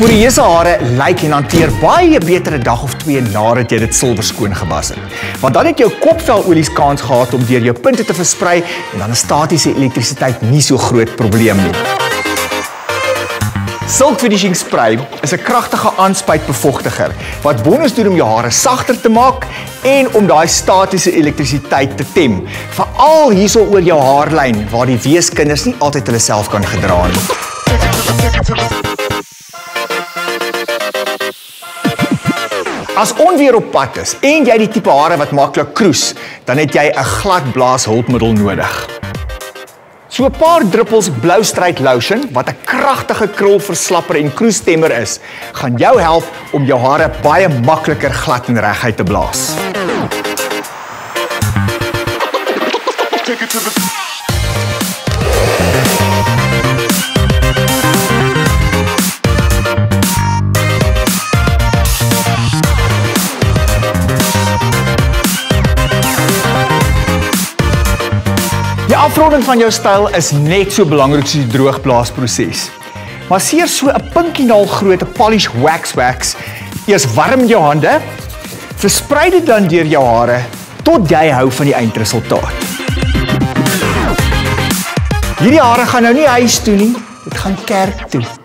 Poreuse hare lyk en hanteer baie beter 'n dag of twee nadat jy dit silwer skoon gewas het. Want dan het jou kopvelolies kans gehad om deur jou punte te versprei en dan is statiese elektrisiteit nie so groot probleem nie. Silk finishing spray is 'n kragtige aanspuitbevochtiger wat bonus doen om jou hare sagter te maak en om daai statiese elektrisiteit te tem, veral hierso oor jou haarlyn waar die weeskinders nie altyd hulle self kan gedra nie. As onweer op pad is en jy die tipe hare wat maklik kroes, dan het jy 'n gladblaas hulpmiddel nodig. So 'n paar druppels blou stryd lotion wat 'n kragtige krulverslapper en kroestemmer is, gaan jou help om jou hare baie makliker glad en reguit te blaas. Take it to the afronding van jou styl is net so belangrik soos die droogblaasproses. Masseer so 'n pinkie-naal grootte polish wax wax eers warm jou hande. Versprei dit dan deur jou hare tot jy hou van die eindresultaat. Hierdie hare gaan nou nie huis toe nie, dit gaan kerk toe.